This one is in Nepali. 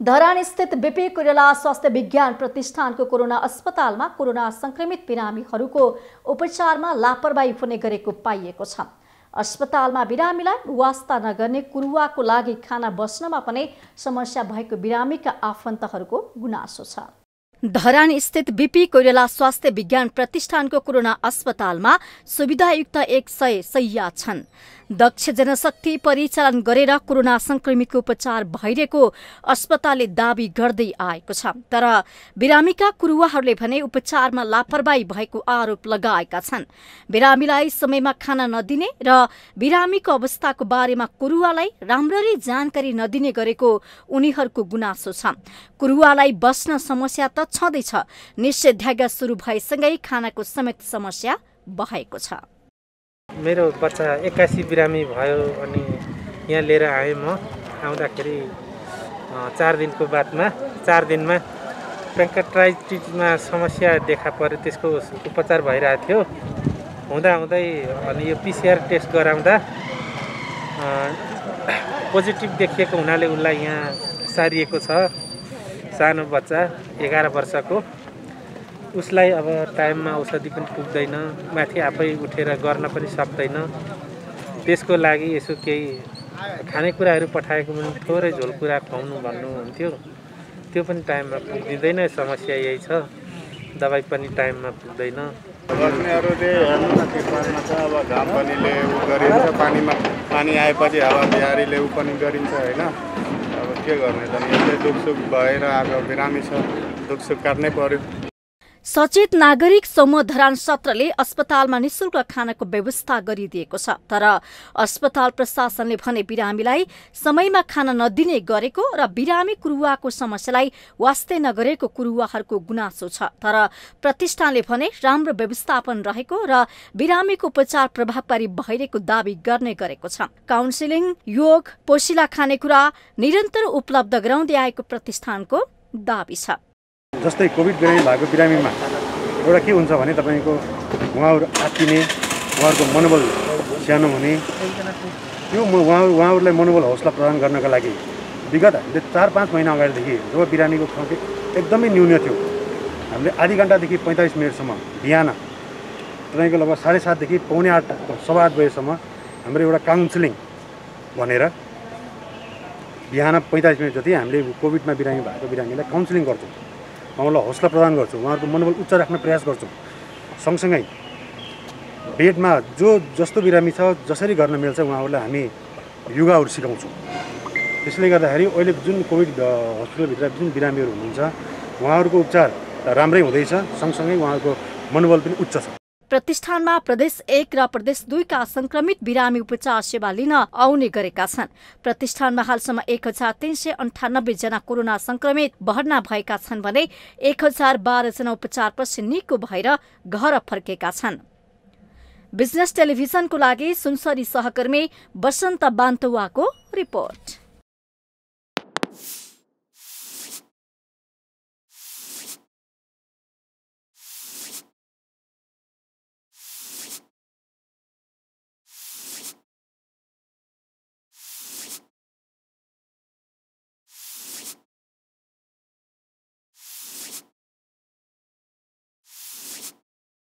धरान स्थित बिपी कोइराला स्वास्थ्य विज्ञान प्रतिष्ठानको कोरोना अस्पतालमा कोरोना संक्रमित बिरामीहरूको उपचारमा लापरवाही हुने गरेको पाइएको छ। अस्पतालमा बिरामीलाई वास्ता नगर्ने कुरुवाको लागि खाना बस्नमा पनि समस्या भएको बिरामीका आफन्तहरूको गुनासो छ। धरान स्थित बिपी कोइराला स्वास्थ्य विज्ञान प्रतिष्ठानको कोरोना अस्पतालमा सुविधायुक्त एक सय सैया छन्। दक्ष जनशक्ति परिचालन गरेर कोरोना संक्रमितको उपचार भइरहेको अस्पतालले दावी गर्दै आएको छ। तर बिरामीका कुरुवाहरूले भने उपचारमा लापरवाही भएको आरोप लगाएका छन्। बिरामीलाई समयमा खाना नदिने र बिरामीको अवस्थाको बारेमा कुरुवालाई राम्ररी जानकारी नदिने गरेको उनीहरूको गुनासो छ। कुरुवालाई बस्न समस्या त छँदैछ। निषेधाज्ञा सुरु भएसँगै खानाको समेत समस्या भएको छ। मेरो बच्चा एक्कासी बिरामी भयो अनि यहाँ लिएर आएँ म। आउँदाखेरि चार दिनको बादमा चार दिनमा प्याङ्काट्राइटिसमा समस्या देखा पऱ्यो त्यसको उपचार भइरहेको थियो। हुँदा हुँदै अनि यो पिसिआर टेस्ट गराउँदा पोजिटिभ देखिएको हुनाले उसलाई यहाँ सारिएको छ। सानो बच्चा एघार वर्षको। उसलाई अब टाइममा औषधि पनि पुग्दैन माथि आफै उठेर गर्न पनि सक्दैन। त्यसको लागि यसो केही खानेकुराहरू पठाएको पनि थोरै झोल कुरा खुवाउनु भन्नुहुन्थ्यो त्यो पनि टाइममा पुगिँदैन समस्या यही छ। दबाई पनि टाइममा पुग्दैन। बस्नेहरूले हेर्नु न तिर्पालमा छ अब घाम उ गरिन्छ पानीमा पानी आएपछि हावा बिहारीले उ पनि गरिन्छ होइन? अब के गर्ने त? यस्तै दुखसुख भएर आएको बिरामी छ। दुखसुख काट्नै पर्यो। सचेत नागरिक समूह धरान सत्रले अस्पतालमा निशुल्क खानाको व्यवस्था गरिदिएको छ। तर अस्पताल प्रशासनले भने बिरामीलाई समयमा खाना नदिने गरेको र बिरामी कुरुवाको समस्यालाई वास्तै नगरेको कुरुवाहरूको गुनासो छ। तर प्रतिष्ठानले भने राम्रो व्यवस्थापन रहेको र बिरामीको उपचार प्रभावकारी भइरहेको दावी गर्ने गरेको छ। काउन्सिलिङ योग पोसिला खानेकुरा निरन्तर उपलब्ध गराउँदै आएको प्रतिष्ठानको दावी छ। जस्तै कोभिड बिरामी भएको बिरामीमा एउटा के हुन्छ भने तपाईँको उहाँहरू आत्तिने उहाँहरूको मनोबल सानो हुने। त्यो उहाँ उहाँहरूलाई मनोबल हौसला प्रदान गर्नका लागि विगत हामीले चार पाँच महिना अगाडिदेखि जब बिरामीको सङ्ख्या एकदमै न्यून थियो हामीले आधी घन्टादेखि पैँतालिस मिनटसम्म बिहान तपाईँको लगभग साढे सातदेखि पाउने आठ सवा आठ बजीसम्म हाम्रो एउटा काउन्सिलिङ भनेर बिहान पैँतालिस मिनट जति हामीले कोभिडमा बिरामी भएको बिरामीलाई काउन्सिलिङ गर्छौँ। उहाँलाई हौसला प्रदान गर्छौँ। उहाँहरूको मनोबल उच्च राख्ने प्रयास गर्छौँ। सँगसँगै बेडमा जो जस्तो बिरामी छ जसरी गर्न मिल्छ उहाँहरूलाई हामी योगाहरू सिकाउँछौँ। त्यसले गर्दाखेरि अहिले जुन कोभिड हस्पिटलभित्र जुन बिरामीहरू हुनुहुन्छ उहाँहरूको उपचार राम्रै हुँदैछ। सँगसँगै उहाँहरूको मनोबल पनि उच्च छ। प्रतिष्ठानमा प्रदेश एक र प्रदेश दुईका संक्रमित बिरामी उपचार सेवा लिन आउने गरेका छन्। प्रतिष्ठानमा हालसम्म एक हजार तीन सय अन्ठानब्बे जना कोरोना संक्रमित भर्ना भएका छन् भने एक हजार बाह्रजना उपचारपछि निको भएर घर फर्केका छन्। बिजनेस टेलिभिजनको लागि सुनसरी सहकर्मी बसन्त बान्तुवाको रिपोर्ट।